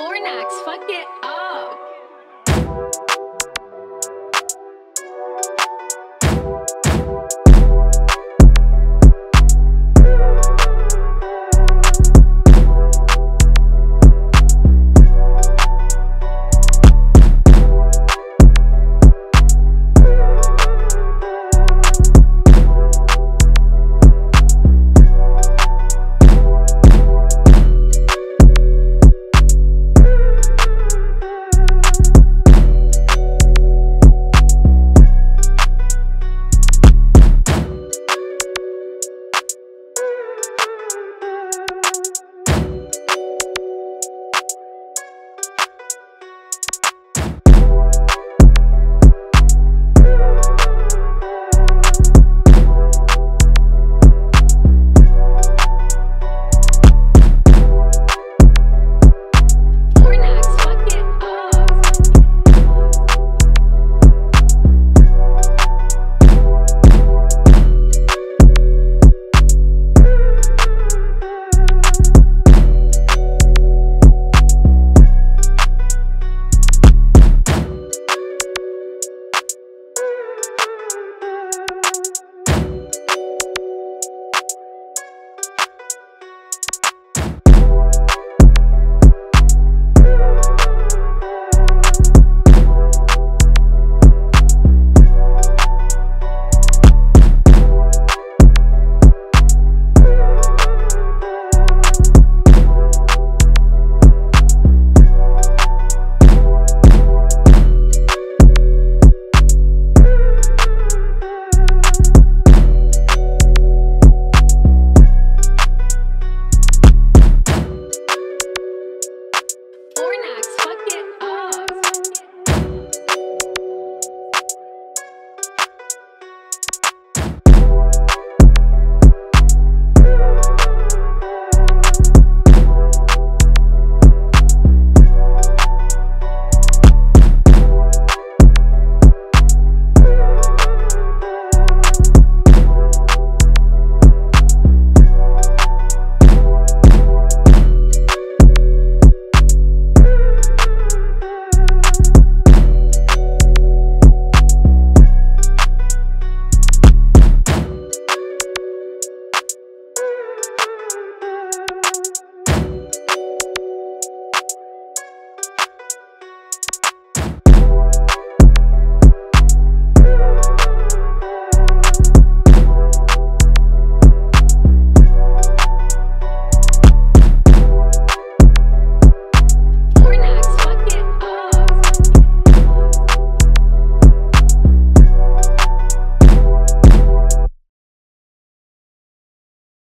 Fornax, fuck it up.